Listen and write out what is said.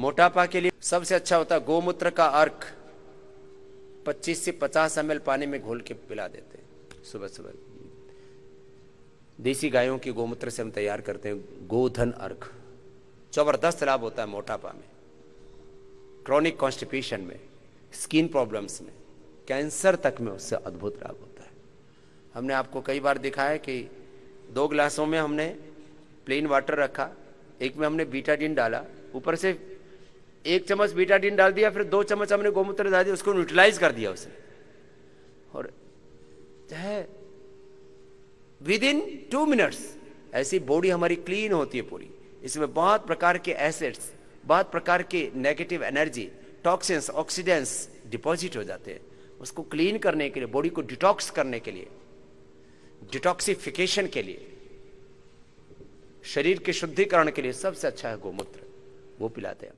मोटापा के लिए सबसे अच्छा होता है गोमूत्र का अर्क। 25 से 50 एम पानी में घोल के पिला देते हैं। सुबह सुबह। देसी गायों की गोमूत्र से हम तैयार करते हैं गोधन अर्क। ज़बरदस्त लाभ होता है मोटापा में। क्रॉनिक कॉन्स्टिपेशन में स्किन प्रॉब्लम्स में कैंसर तक में उससे अद्भुत लाभ होता है। हमने आपको कई बार दिखाया कि दो गिलासों में हमने प्लेन वाटर रखा, एक में हमने बीटाडिन डाला, ऊपर से एक चम्मच बीटाडिन डाल दिया, फिर दो चम्मच हमने गोमूत्र डाल दिया, उसको न्यूट्रलाइज कर दिया उसने। और चाहे विद इन टू मिनट्स ऐसी बॉडी हमारी क्लीन होती है पूरी। इसमें बहुत प्रकार के एसिड्स बहुत प्रकार के negative energy toxins oxidants deposit हो जाते हैं। उसको क्लीन करने के लिए बॉडी को डिटॉक्स करने के लिए डिटॉक्सिफिकेशन के लिए, शरीर के शुद्धिकरण के लिए सबसे अच्छा है गोमूत्र। वो पिलाते हैं।